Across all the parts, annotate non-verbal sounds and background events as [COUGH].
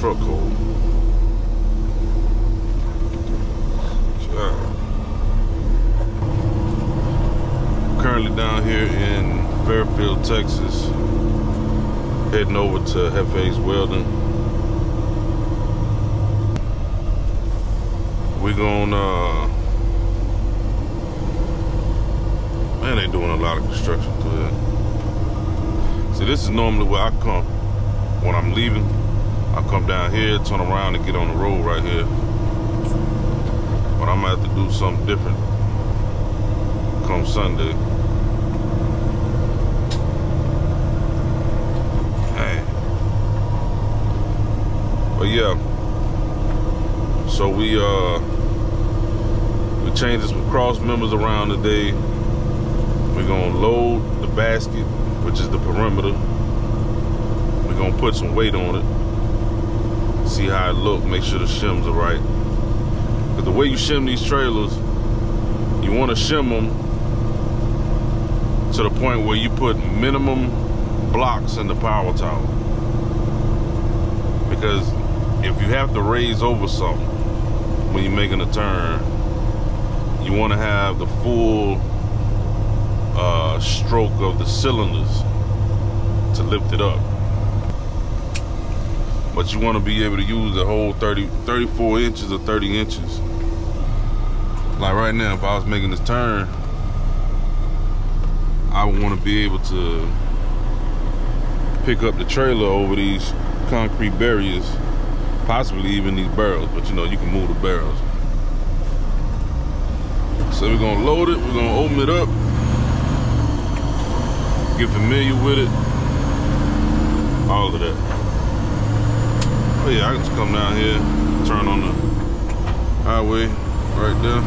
truck hole. Currently down here in Fairfield, Texas, heading over to Jefe's Welding. We're gonna, uh, man, they doing a lot of construction through there. See, this is normally where I come when I'm leaving. I come down here, turn around and get on the road right here. But I'm gonna have to do something different come Sunday. Hey. But yeah. So we uh we changed some cross members around today. We're gonna load the basket, which is the perimeter. We're gonna put some weight on it. See how it look, make sure the shims are right. Cause the way you shim these trailers, you wanna shim them to the point where you put minimum blocks in the power tower. Because if you have to raise over something when you're making a turn, you want to have the full uh, stroke of the cylinders to lift it up. But you want to be able to use the whole 30, 34 inches or 30 inches. Like right now, if I was making this turn, I want to be able to pick up the trailer over these concrete barriers, possibly even these barrels, but you know, you can move the barrels. So we're gonna load it, we're gonna open it up, get familiar with it, all of that. Oh yeah, I can just come down here, turn on the highway right there.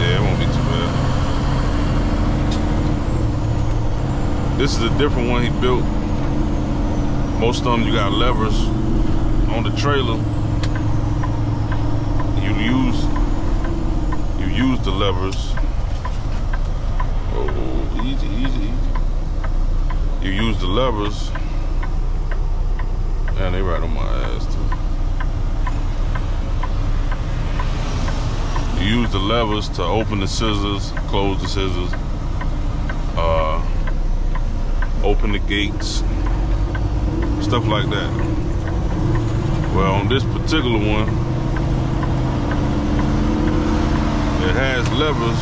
Yeah, it won't be too bad. This is a different one he built. Most of them you got levers on the trailer. You use you use the levers. Oh, easy, easy, easy. You use the levers. And they right on my ass too. You use the levers to open the scissors, close the scissors, uh, open the gates, stuff like that. Well, on this particular one, it has levers,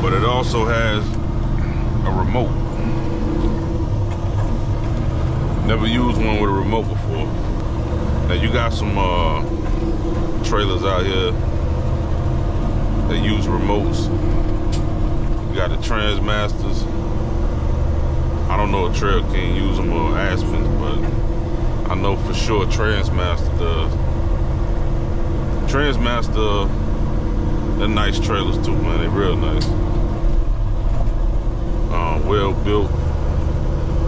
but it also has a remote. Never used one with a remote before. Now you got some uh, trailers out here that use remotes. You got the Transmasters. I don't know if Trail King use them or Aspens, but I know for sure Transmaster does. Transmaster, they're nice trailers too, man. They're real nice. Uh, well built,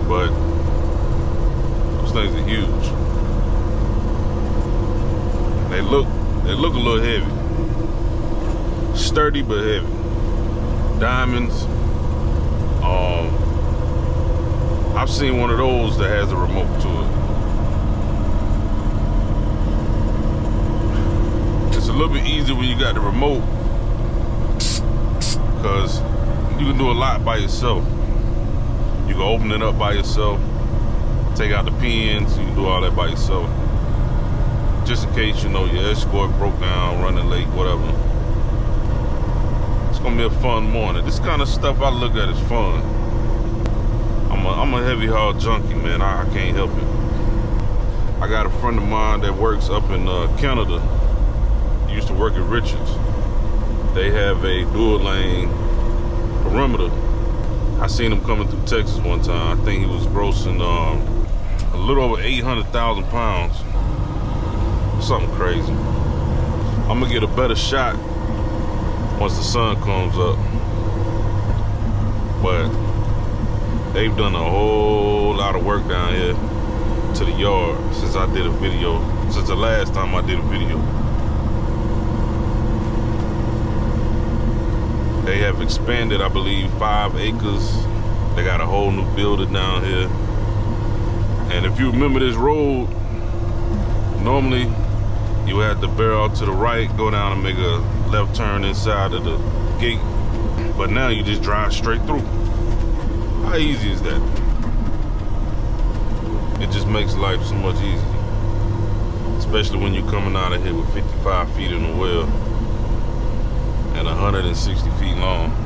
but things are huge. They look, they look a little heavy. Sturdy but heavy. Diamonds. Um, I've seen one of those that has a remote to it. It's a little bit easier when you got the remote because you can do a lot by yourself. You can open it up by yourself, take out the pins, you can do all that by yourself. Just in case, you know, your escort broke down, running late, whatever. It's gonna be a fun morning. This kind of stuff I look at is fun. I'm a, I'm a heavy haul junkie, man. I, I can't help it. I got a friend of mine that works up in uh, Canada. He used to work at Richards. They have a dual lane perimeter. I seen him coming through Texas one time. I think he was grossing um, a little over 800,000 pounds. Something crazy. I'm gonna get a better shot once the sun comes up. But they've done a whole lot of work down here to the yard since I did a video, since the last time I did a video. They have expanded, I believe, five acres. They got a whole new building down here. And if you remember this road, normally you had to off to the right, go down and make a left turn inside of the gate. But now you just drive straight through. How easy is that? It just makes life so much easier. Especially when you're coming out of here with 55 feet in the well and 160 feet long.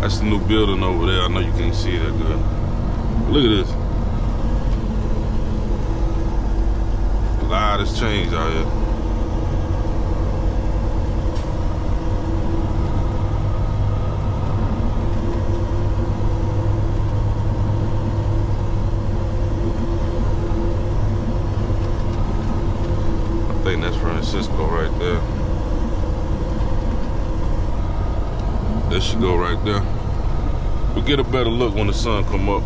That's the new building over there. I know you can't see that good. Look at this. A lot has changed out here. I think that's Francisco right there. Should go right there. We'll get a better look when the sun come up.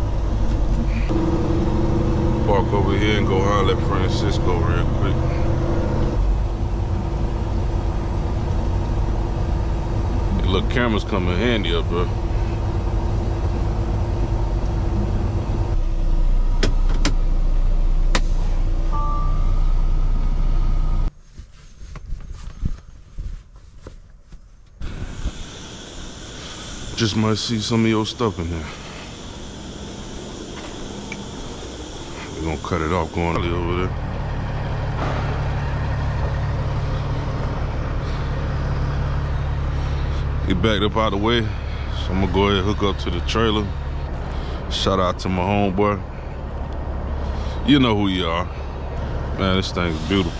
Park over here and go holler at Francisco real quick. Look, cameras come in handy up there. Just might see some of your stuff in here. We're gonna cut it off going over there. Get backed up out of the way. So I'm gonna go ahead and hook up to the trailer. Shout out to my homeboy. You know who you are. Man, this thing's beautiful.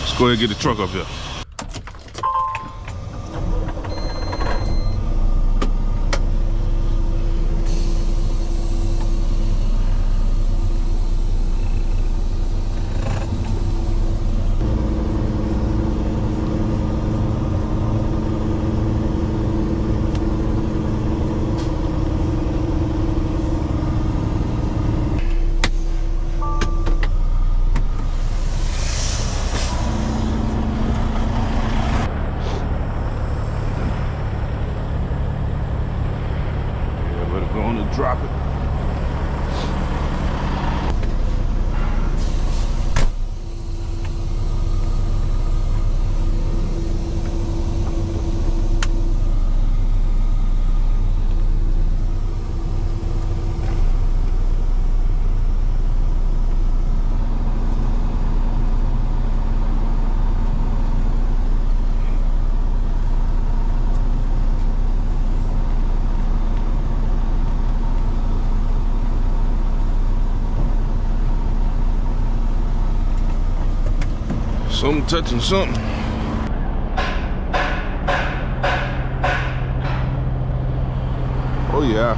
Let's go ahead and get the truck up here. Yeah, better go on and drop it. Something touching something. Oh yeah.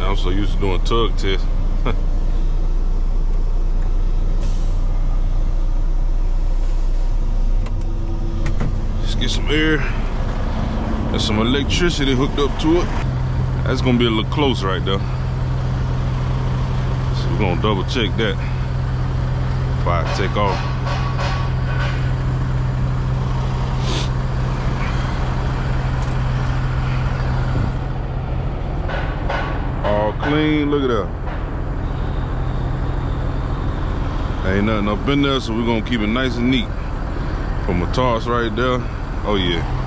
I'm so used to doing tug tests. Let's get some air and some electricity hooked up to it. That's gonna be a little close right there. So we're gonna double check that before I take off. All clean, look at that. Ain't nothing up in there, so we're gonna keep it nice and neat. Put my toss right there. Oh yeah.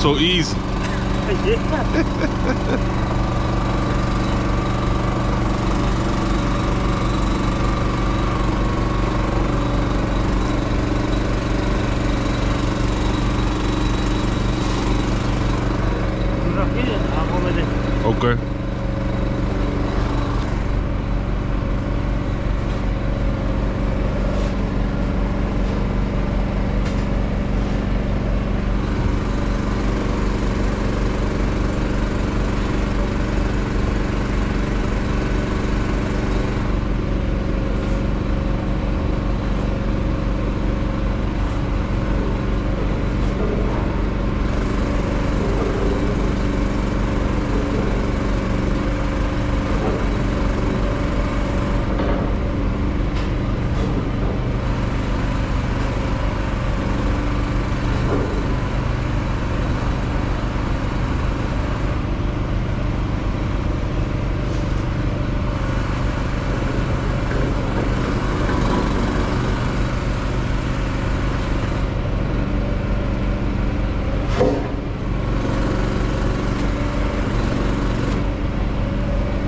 So easy. [LAUGHS] yeah. Okay.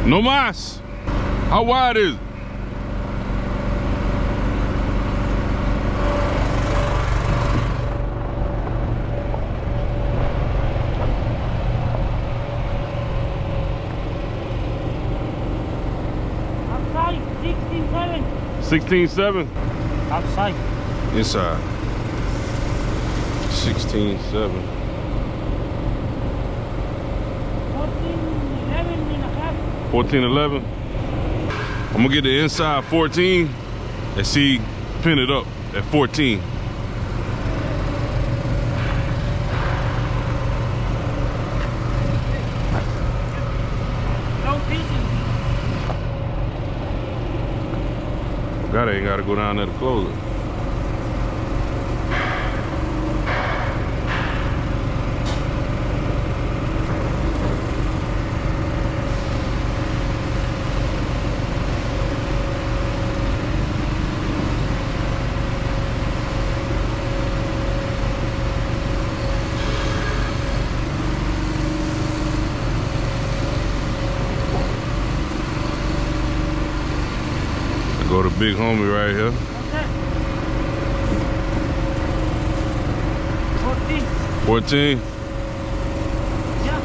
No mas. How wide is it? Outside, 16, 16, 7? Outside. Inside. 16, 7. 1411. I'm gonna get the inside 14 and see pin it up at 14. God, I ain't gotta go down there to close it. Big homie right here. Okay. 14. 14. Yeah.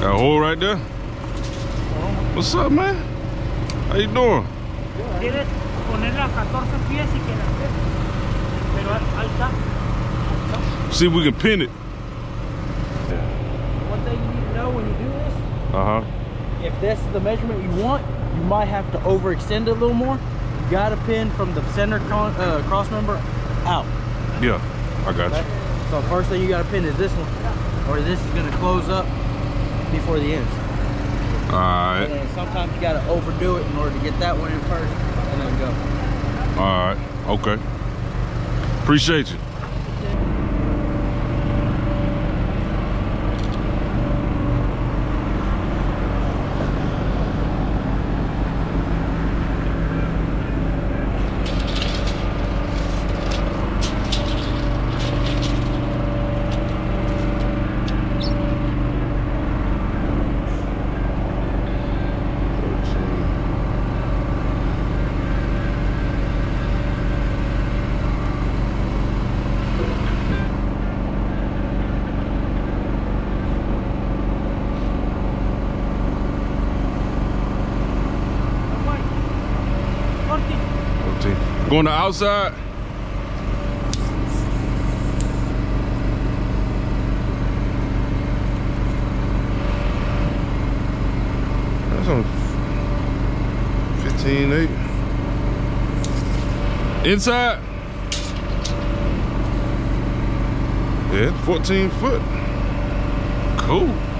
Got a hole right there. What's up, man? How you doing? ¿Quieres ponerla a 14 pies y que la Pero alta. alta. See if we can pin it. One thing you need to know when you do this, Uh-huh. if this is the measurement you want, you might have to overextend it a little more. You gotta pin from the center con uh, cross member out. Yeah, I got Okay? you. So first thing you gotta pin is this one, or this is gonna close up before the ends. All right. And then sometimes you gotta overdo it in order to get that one in first, and then go. All right. Okay. Appreciate you. Away. 14. 14. Going to outside. That's on 15, 8. Inside. Yeah, 14 foot. Cool.